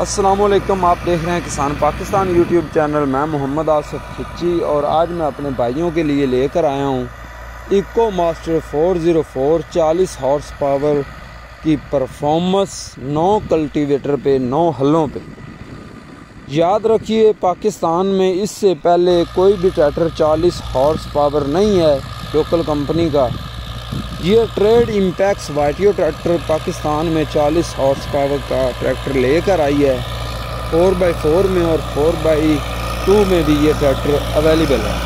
असलम आप देख रहे हैं किसान पाकिस्तान यूट्यूब चैनल। मैं मोहम्मद आसफ खिच्ची और आज मैं अपने भाइयों के लिए लेकर आया हूँ इको मास्टर 404 40 हॉर्स पावर की परफॉर्मेंस, नौ कल्टीवेटर पे, नौ हलों पे। याद रखिए, पाकिस्तान में इससे पहले कोई भी ट्रैक्टर 40 हॉर्स पावर नहीं है, लोकल कंपनी का। ये ट्रेड इम्पैक्स वाइटियो ट्रैक्टर पाकिस्तान में 40 हॉर्स पावर का ट्रैक्टर लेकर आई है। फोर बाई फोर में और फोर बाई टू में भी ये ट्रैक्टर अवेलेबल है।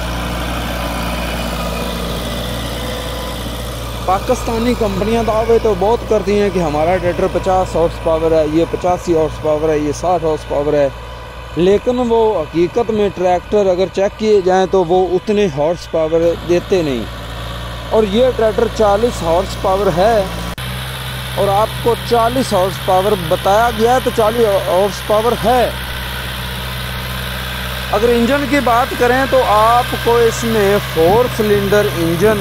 पाकिस्तानी कंपनियाँ दावे तो बहुत करती हैं कि हमारा ट्रैक्टर 50 हॉर्स पावर है, ये पचासी हॉर्स पावर है, ये 60 हॉर्स पावर है। लेकिन वो हकीकत में ट्रैक्टर अगर चेक किए जाएँ तो वो उतने हॉर्स पावर देते नहीं। और ये ट्रैक्टर 40 हॉर्स पावर है। और आपको 40 हॉर्स पावर बताया गया तो 40 हॉर्स पावर है। अगर इंजन की बात करें तो आपको इसमें four cylinder engine,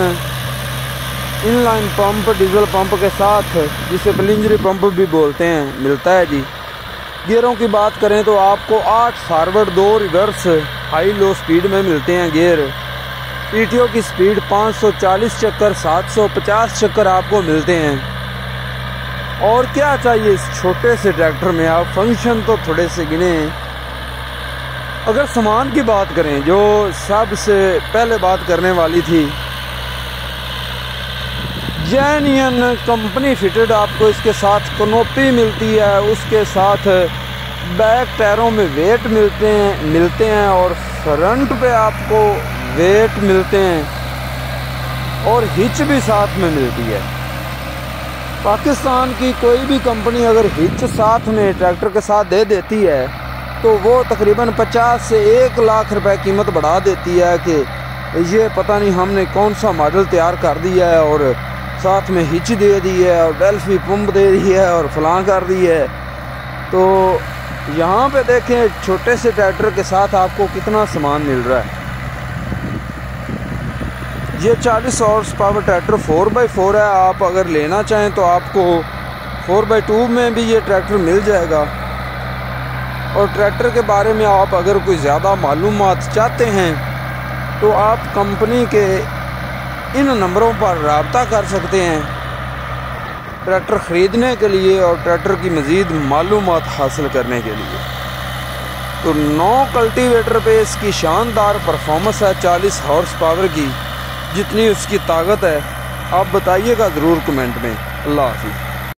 inline pump, diesel pump के साथ, जिसे बलिंजरी पंप भी बोलते हैं, मिलता है जी। गियरों की बात करें तो आपको आठ फारवर्ड दो रिवर्स हाई लो स्पीड में मिलते हैं गियर। पीटीओ की स्पीड 540 चक्कर 750 चक्कर आपको मिलते हैं। और क्या चाहिए इस छोटे से ट्रैक्टर में? आप फ़ंक्शन तो थोड़े से गिने। अगर सामान की बात करें, जो सबसे पहले बात करने वाली थी जैनियन कंपनी फिटेड, आपको इसके साथ कनोपी मिलती है, उसके साथ बैक टायरों में वेट मिलते हैं मिलते हैं, और फ्रंट पे आपको वेट मिलते हैं और हिच भी साथ में मिलती है। पाकिस्तान की कोई भी कंपनी अगर हिच साथ में ट्रैक्टर के साथ दे देती है तो वो तकरीबन 50 से एक लाख रुपए कीमत बढ़ा देती है कि ये पता नहीं हमने कौन सा मॉडल तैयार कर दिया है और साथ में हिच दे दी है और डेल्फी पंप दे दी है और फलां कर दी है। तो यहाँ पे देखें, छोटे से ट्रैक्टर के साथ आपको कितना सामान मिल रहा है। ये 40 horse power tractor 4 by four है। आप अगर लेना चाहें तो आपको 4 बाई टू में भी ये ट्रैक्टर मिल जाएगा। और ट्रैक्टर के बारे में आप अगर कोई ज़्यादा मालूम चाहते हैं तो आप कंपनी के इन नंबरों पर रबता कर सकते हैं। ट्रैक्टर ख़रीदने के लिए और ट्रैक्टर की मज़ीद मालूम हासिल करने के लिए। तो नौ कल्टीवेटर पे इसकी शानदार परफॉर्मेंस है 40 हॉर्स पावर की। जितनी उसकी ताकत है आप बताइएगा ज़रूर कमेंट में। अल्लाह हाफिज़।